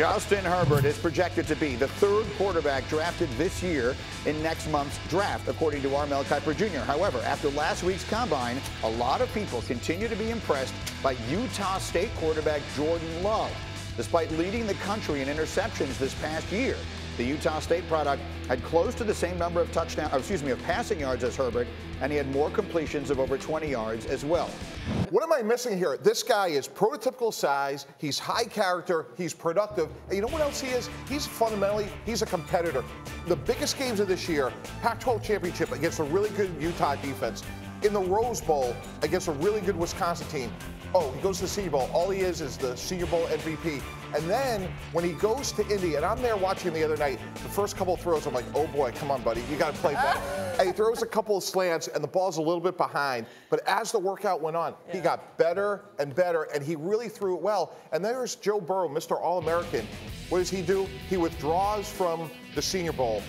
Justin Herbert is projected to be the third quarterback drafted this year in next month's draft, according to our Mel Kiper Jr. However, after last week's combine, a lot of people continue to be impressed by Utah State quarterback Jordan Love. Despite leading the country in interceptions this past year, the Utah State product had close to the same number of touchdowns, excuse me, of passing yards as Herbert, and he had more completions of over 20 yards as well. What am I missing here? This guy is prototypical size. He's high character. He's productive. And you know what else he is? He's fundamentally, he's a competitor. The biggest games of this year, Pac-12 championship against a really good Utah defense. In the Rose Bowl against a really good Wisconsin team. Oh, he goes to the Senior Bowl. All he is is the Senior Bowl MVP. And then when he goes to Indy, and I'm there watching the other night, the first couple of throws, I'm like, oh boy, come on, buddy, you got to play better. and he throws a couple of slants, and the ball's a little bit behind. But as the workout went on, yeah. he got better and better, and he really threw it well. And there's Joe Burrow, Mr. All American. What does he do? He withdraws from the Senior Bowl.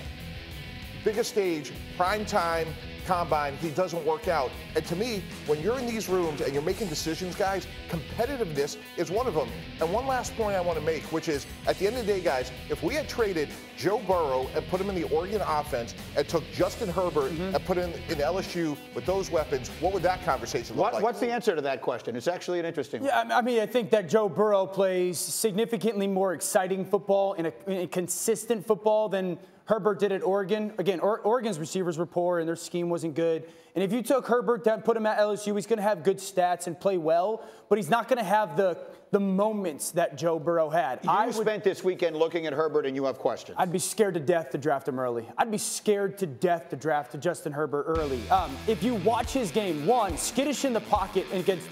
Biggest stage, prime time, combine, he doesn't work out. And to me, when you're in these rooms and you're making decisions, guys, competitiveness is one of them. And one last point I want to make, which is at the end of the day, guys, if we had traded Joe Burrow and put him in the Oregon offense and took Justin Herbert mm-hmm. and put him in LSU with those weapons, what would that conversation look what, like? What's the answer to that question? It's actually an interesting yeah, one. I mean, I think that Joe Burrow plays significantly more exciting football and a, a consistent football than Herbert did at Oregon. Again, or- Oregon's receivers were poor and their scheme wasn't good. And if you took Herbert and put him at LSU, he's going to have good stats and play well, but he's not going to have the the moments that Joe Burrow had. You I would, spent this weekend looking at Herbert and you have questions. I'd be scared to death to draft him early. I'd be scared to death to draft Justin Herbert early. Um, if you watch his game, one, skittish in the pocket against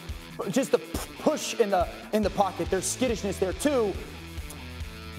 just the push in the in the pocket. There's skittishness there. Two,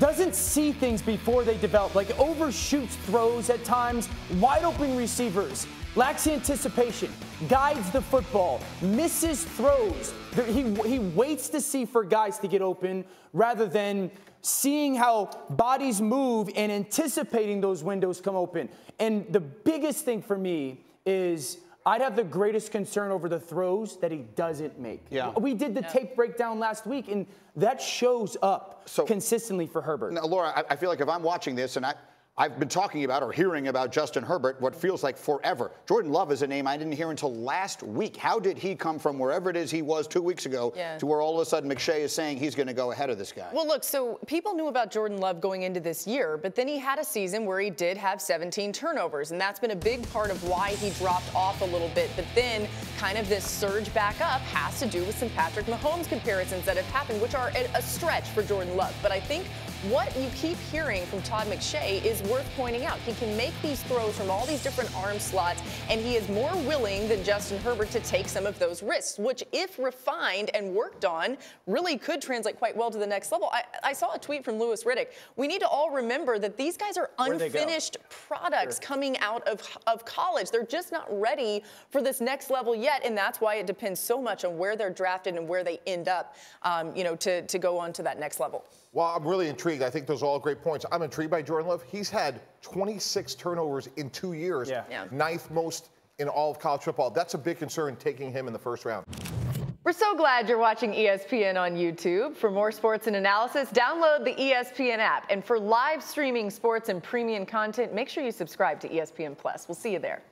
doesn't see things before they develop, like overshoots throws at times, wide open receivers, lacks anticipation, guides the football, misses throws. He, he waits to see for guys to get open rather than seeing how bodies move and anticipating those windows come open. And the biggest thing for me is I'd have the greatest concern over the throws that he doesn't make. Yeah. We did the yeah. tape breakdown last week, and that shows up so, consistently for Herbert. Now, Laura, I, I feel like if I'm watching this and I, I've been talking about or hearing about Justin Herbert what feels like forever. Jordan Love is a name I didn't hear until last week. How did he come from wherever it is he was two weeks ago yeah. to where all of a sudden McShay is saying he's going to go ahead of this guy? Well, look, so people knew about Jordan Love going into this year, but then he had a season where he did have 17 turnovers, and that's been a big part of why he dropped off a little bit. But then kind of this surge back up has to do with some Patrick Mahomes comparisons that have happened, which are a stretch for Jordan Love. But I think what you keep hearing from Todd McShay is worth pointing out. He can make these throws from all these different arm slots, and he is more willing than Justin Herbert to take some of those risks, which, if refined and worked on, really could translate quite well to the next level. I, I saw a tweet from Louis Riddick. We need to all remember that these guys are unfinished products sure. coming out of, of college. They're just not ready for this next level yet, and that's why it depends so much on where they're drafted and where they end up, um, you know, to, to go on to that next level. Well, I'm really intrigued. I think those are all great points. I'm intrigued by Jordan Love. He's had 26 turnovers in two years, yeah. Yeah. ninth most in all of college football. That's a big concern taking him in the first round. We're so glad you're watching ESPN on YouTube. For more sports and analysis, download the ESPN app. And for live streaming sports and premium content, make sure you subscribe to ESPN Plus. We'll see you there.